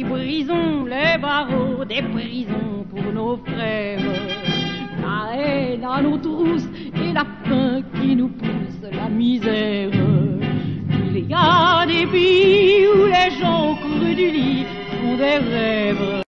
qui brisons les barreaux des prisons pour nos frères. La haine à nos trousses et la faim qui nous pousse la misère. Il y a des pays où les gens courent du lit font des rêves.